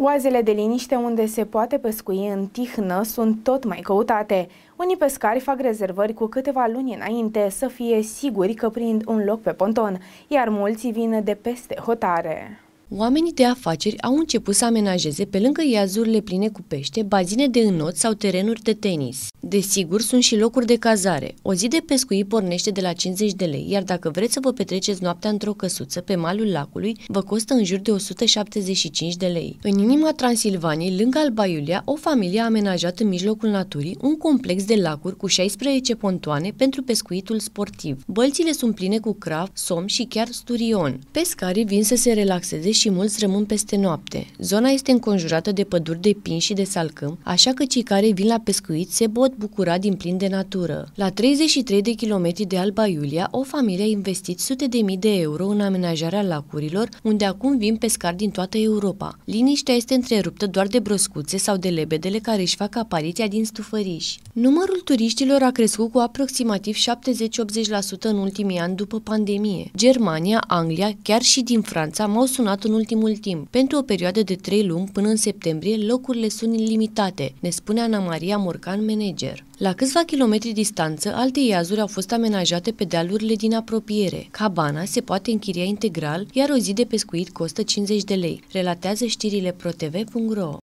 Oazele de liniște unde se poate pescui în tihnă sunt tot mai căutate. Unii pescari fac rezervări cu câteva luni înainte să fie siguri că prind un loc pe ponton, iar mulți vin de peste hotare. Oamenii de afaceri au început să amenajeze pe lângă iazurile pline cu pește, bazine de înot sau terenuri de tenis. Desigur, sunt și locuri de cazare. O zi de pescuit pornește de la 50 de lei, iar dacă vreți să vă petreceți noaptea într-o căsuță pe malul lacului, vă costă în jur de 175 de lei. În inima Transilvaniei, lângă Alba Iulia, o familie a amenajat în mijlocul naturii un complex de lacuri cu 16 pontoane pentru pescuitul sportiv. Bălțile sunt pline cu crav, som și chiar sturion. Pescarii vin să se relaxeze și mulți rămân peste noapte. Zona este înconjurată de păduri de pin și de salcâm, așa că cei care vin la pescuit se pot bucura din plin de natură. La 33 de kilometri de Alba Iulia, o familie a investit sute de mii de euro în amenajarea lacurilor, unde acum vin pescari din toată Europa. Liniștea este întreruptă doar de broscuțe sau de lebedele care își fac apariția din stufăriși. Numărul turiștilor a crescut cu aproximativ 70-80% în ultimii ani după pandemie. Germania, Anglia, chiar și din Franța m-au sunat în ultimul timp. Pentru o perioadă de 3 luni până în septembrie, locurile sunt ilimitate, ne spune Ana Maria Morcan, manager. La câțiva kilometri distanță, alte iazuri au fost amenajate pe dealurile din apropiere. Cabana se poate închiria integral, iar o zi de pescuit costă 50 de lei, relatează știrile protv.ro.